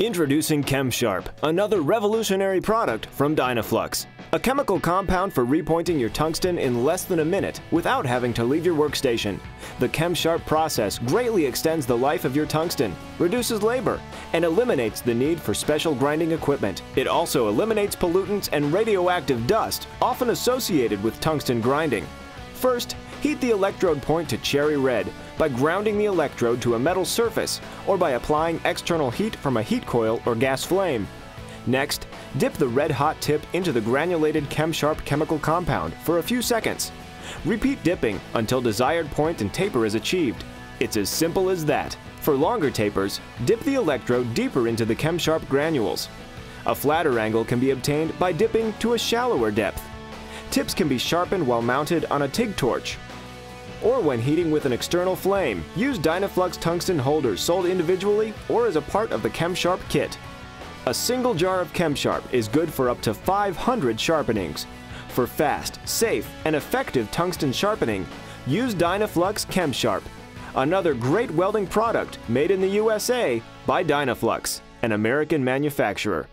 Introducing ChemSharp, another revolutionary product from Dynaflux. A chemical compound for repointing your tungsten in less than a minute without having to leave your workstation. The ChemSharp process greatly extends the life of your tungsten, reduces labor, and eliminates the need for special grinding equipment. It also eliminates pollutants and radioactive dust often associated with tungsten grinding. First, heat the electrode point to cherry red by grounding the electrode to a metal surface or by applying external heat from a heat coil or gas flame. Next, dip the red hot tip into the granulated ChemSharp chemical compound for a few seconds. Repeat dipping until desired point and taper is achieved. It's as simple as that. For longer tapers, dip the electrode deeper into the ChemSharp granules. A flatter angle can be obtained by dipping to a shallower depth. Tips can be sharpened while mounted on a TIG torch or when heating with an external flame. Use Dynaflux tungsten holders sold individually or as a part of the ChemSharp kit. A single jar of ChemSharp is good for up to 500 sharpenings. For fast, safe, and effective tungsten sharpening, use Dynaflux ChemSharp, another great welding product made in the USA by Dynaflux, an American manufacturer.